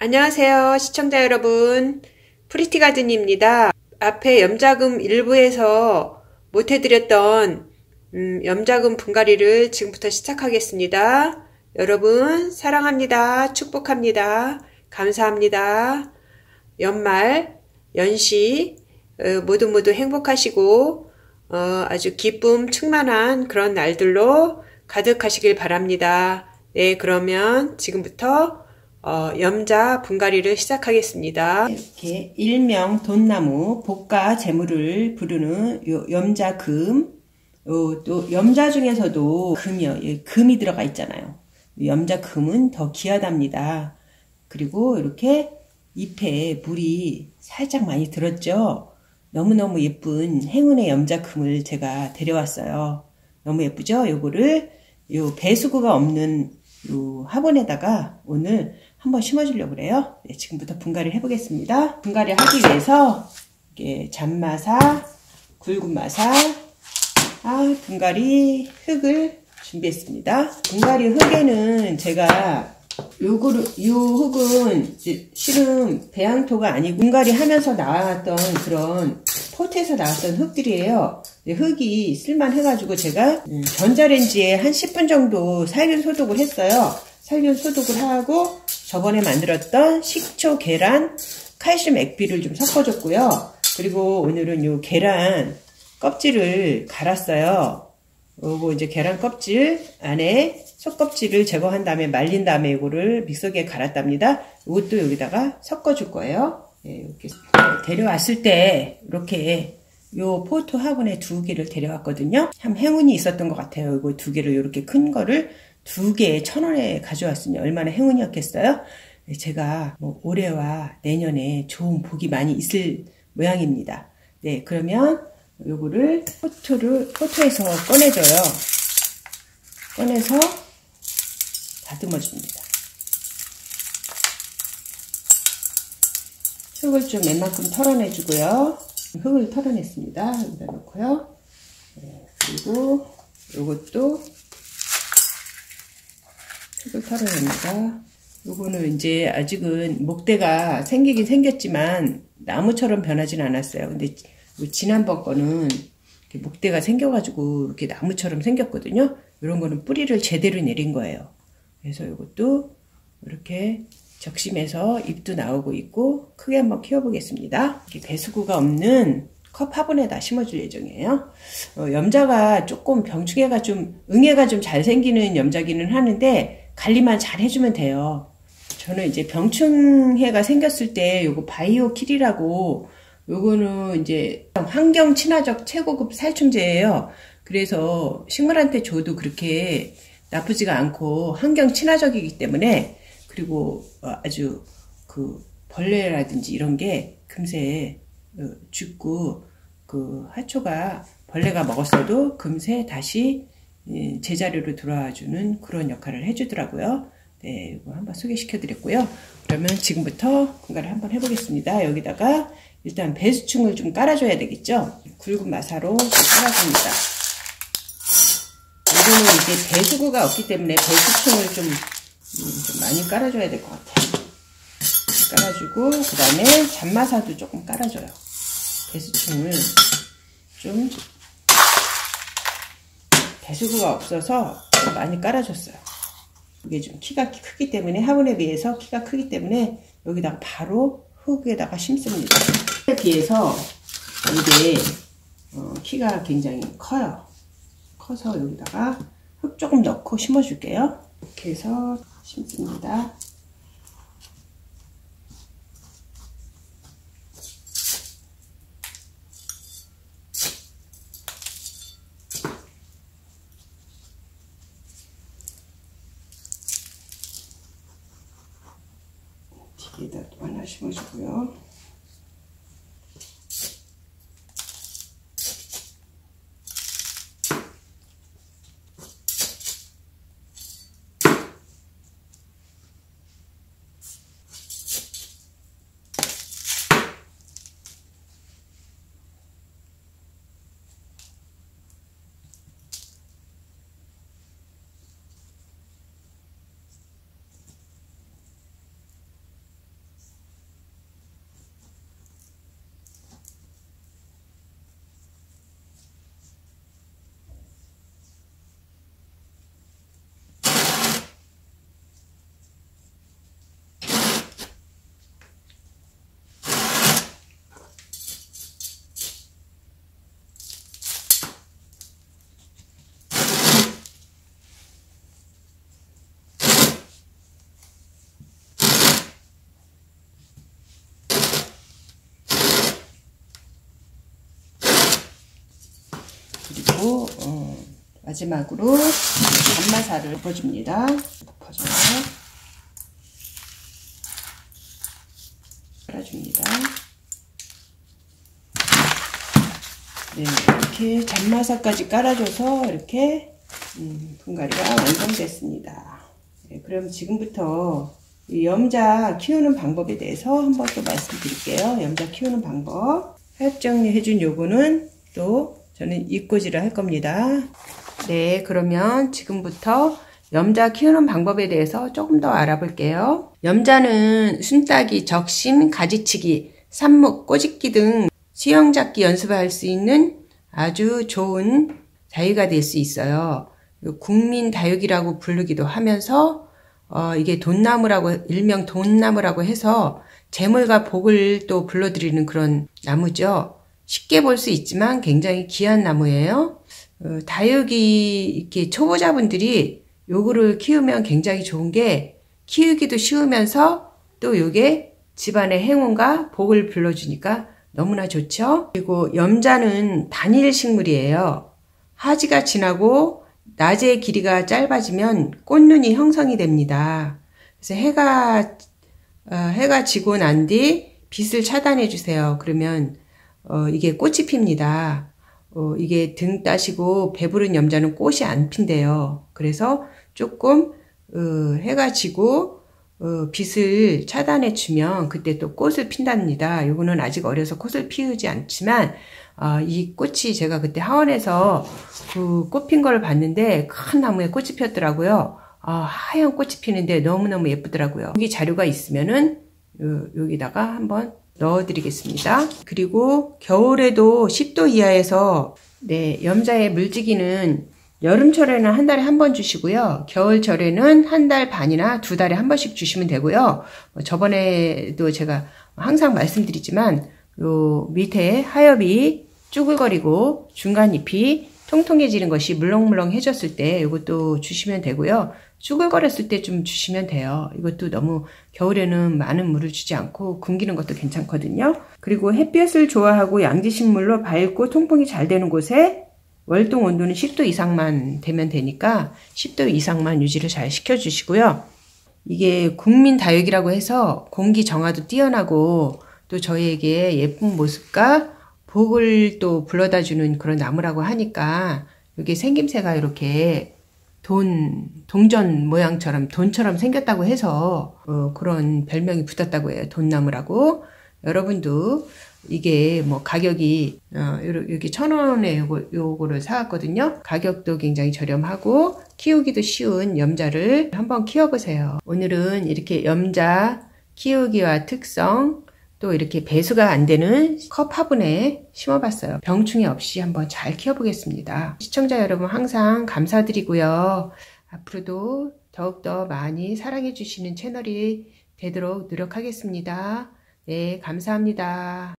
안녕하세요 시청자 여러분. 프리티가든입니다. 앞에 염자금 일부에서 못해드렸던 음, 염자금 분갈이를 지금부터 시작하겠습니다. 여러분 사랑합니다. 축복합니다. 감사합니다. 연말 연시 어, 모두 모두 행복하시고 어, 아주 기쁨 충만한 그런 날들로 가득하시길 바랍니다. 네 그러면 지금부터 어, 염자 분갈이를 시작하겠습니다. 이렇게 일명 돈나무 복가 재물을 부르는 요 염자 금 요, 또 염자 중에서도 금이요 예, 금이 들어가 있잖아요. 염자 금은 더 귀하답니다. 그리고 이렇게 잎에 물이 살짝 많이 들었죠. 너무너무 예쁜 행운의 염자 금을 제가 데려왔어요. 너무 예쁘죠? 요거를 요 배수구가 없는 요 화분에다가 오늘 한번 심어주려고 그래요. 네, 지금부터 분갈이를 해보겠습니다. 분갈이 하기 위해서 이게 잔마사, 굵은 마사, 아, 분갈이 흙을 준비했습니다. 분갈이 흙에는 제가 요 흙은 실은 배양토가 아니고 분갈이 하면서 나왔던 그런 포트에서 나왔던 흙들이에요. 흙이 쓸만해가지고 제가 전자레인지에 한 10분 정도 살균 소독을 했어요. 살균 소독을 하고 저번에 만들었던 식초, 계란, 칼슘 액비를 좀 섞어줬고요. 그리고 오늘은 요 계란 껍질을 갈았어요. 요거 이제 계란 껍질 안에 속껍질을 제거한 다음에 말린 다음에 이거를 믹서기에 갈았답니다. 이것도 여기다가 섞어줄 거예요. 네, 이렇게 데려왔을 때 이렇게 요 포토 화분에 두 개를 데려왔거든요. 참 행운이 있었던 것 같아요. 이거 두 개를 이렇게 큰 거를 두 개에 천 원에 가져왔으니 얼마나 행운이었겠어요? 네, 제가 뭐 올해와 내년에 좋은 복이 많이 있을 모양입니다. 네, 그러면 요거를 포토를 포토에서 꺼내줘요. 꺼내서 다듬어 줍니다. 흙을 좀 웬만큼 털어내 주고요. 흙을 털어냈습니다. 여기다 놓고요. 네, 그리고 요것도 흙을 털어냅니다. 요거는 이제 아직은 목대가 생기긴 생겼지만 나무처럼 변하진 않았어요. 근데 지난번 거는 목대가 생겨가지고 이렇게 나무처럼 생겼거든요. 이런 거는 뿌리를 제대로 내린 거예요. 그래서 이것도 이렇게 적심해서 잎도 나오고 있고 크게 한번 키워보겠습니다. 이렇게 배수구가 없는 컵 화분에다 심어줄 예정이에요. 어, 염자가 조금 병충해가 좀 응애가 좀 잘 생기는 염자기는 하는데 관리만 잘 해주면 돼요. 저는 이제 병충해가 생겼을 때 요거 바이오 킬이라고 요거는 이제 환경 친화적 최고급 살충제예요. 그래서 식물한테 줘도 그렇게 나쁘지가 않고 환경 친화적이기 때문에 그리고 아주 그 벌레라든지 이런 게 금세 어, 죽고 그 하초가 벌레가 먹었어도 금세 다시 예, 제자리로 돌아와주는 그런 역할을 해주더라고요. 네, 이거 한번 소개시켜 드렸고요. 그러면 지금부터 공간을 한번 해보겠습니다. 여기다가 일단 배수충을 좀 깔아줘야 되겠죠? 굵은 마사로 깔아줍니다. 이거는 이제 배수구가 없기 때문에 배수충을 좀, 음, 좀 많이 깔아줘야 될 것 같아요. 깔아주고 그 다음에 잔마사도 조금 깔아줘요. 배수충을 좀 배수구가 없어서 많이 깔아줬어요. 이게 좀 키가 크기 때문에 화분에 비해서 키가 크기 때문에 여기다가 바로 흙에다가 심습니다. 흙에 비해서 이게 어, 키가 굉장히 커요. 커서 여기다가 흙 조금 넣고 심어줄게요. 이렇게 해서 심습니다. 여기다 또 하나 심어주고요. 그리고 어, 마지막으로 간마살을 덮어줍니다. 덮어줘요. 깔아줍니다. 네, 이렇게 잔마사까지 깔아줘서 이렇게 음, 분갈이가 완성됐습니다. 네, 그럼 지금부터 염자 키우는 방법에 대해서 한번 또 말씀드릴게요. 염자 키우는 방법. 하엽 정리해준 요거는 또 저는 입꼬지를 할 겁니다. 네, 그러면 지금부터 염자 키우는 방법에 대해서 조금 더 알아볼게요. 염자는 순따기, 적심, 가지치기, 삽목, 꼬집기 등 수영 잡기 연습할 수 있는 아주 좋은 자유가 될 수 있어요. 국민 다육이라고 부르기도 하면서 어, 이게 돈나무라고 일명 돈나무라고 해서 재물과 복을 또 불러들이는 그런 나무죠. 쉽게 볼 수 있지만 굉장히 귀한 나무예요. 어, 다육이 이렇게 초보자분들이 요거를 키우면 굉장히 좋은 게 키우기도 쉬우면서 또 요게 집안의 행운과 복을 불러주니까 너무나 좋죠. 그리고 염자는 단일 식물이에요. 하지가 지나고 낮의 길이가 짧아지면 꽃눈이 형성이 됩니다. 그래서 해가 어, 해가 지고 난 뒤 빛을 차단해 주세요. 그러면 어, 이게 꽃이 핍니다. 어, 이게 등 따시고 배부른 염자는 꽃이 안 핀대요. 그래서 조금 어, 해가 지고 어, 빛을 차단해 주면 그때 또 꽃을 핀답니다. 이거는 아직 어려서 꽃을 피우지 않지만 어, 이 꽃이 제가 그때 하원에서 그 꽃핀 거를 봤는데 큰 나무에 꽃이 피었더라고요. 아, 하얀 꽃이 피는데 너무너무 예쁘더라고요. 여기 자료가 있으면은 요, 여기다가 한번 넣어드리겠습니다. 그리고 겨울에도 10도 이하에서 네 염자의 물지기는 여름철에는 한 달에 한 번 주시고요. 겨울철에는 한 달 반이나 두 달에 한 번씩 주시면 되고요. 뭐 저번에도 제가 항상 말씀드리지만 요 밑에 하엽이 쭈글거리고 중간 잎이 통통해지는 것이 물렁물렁해졌을 때 이것도 주시면 되고요. 쭈글거렸을 때 좀 주시면 돼요. 이것도 너무 겨울에는 많은 물을 주지 않고 굶기는 것도 괜찮거든요. 그리고 햇볕을 좋아하고 양지식물로 밝고 통풍이 잘 되는 곳에 월동 온도는 10도 이상만 되면 되니까 10도 이상만 유지를 잘 시켜주시고요. 이게 국민 다육이라고 해서 공기 정화도 뛰어나고 또 저희에게 예쁜 모습과 복을 또 불러다 주는 그런 나무라고 하니까 이게 생김새가 이렇게 돈, 동전 모양처럼 돈처럼 생겼다고 해서 어, 그런 별명이 붙었다고 해요. 돈나무라고. 여러분도 이게 뭐 가격이 어, 여기 천 원에 요거, 요거를 사왔거든요. 가격도 굉장히 저렴하고 키우기도 쉬운 염자를 한번 키워보세요. 오늘은 이렇게 염자 키우기와 특성 또 이렇게 배수가 안 되는 컵 화분에 심어봤어요. 병충해 없이 한번 잘 키워보겠습니다. 시청자 여러분 항상 감사드리고요. 앞으로도 더욱더 많이 사랑해주시는 채널이 되도록 노력하겠습니다. 네, 감사합니다.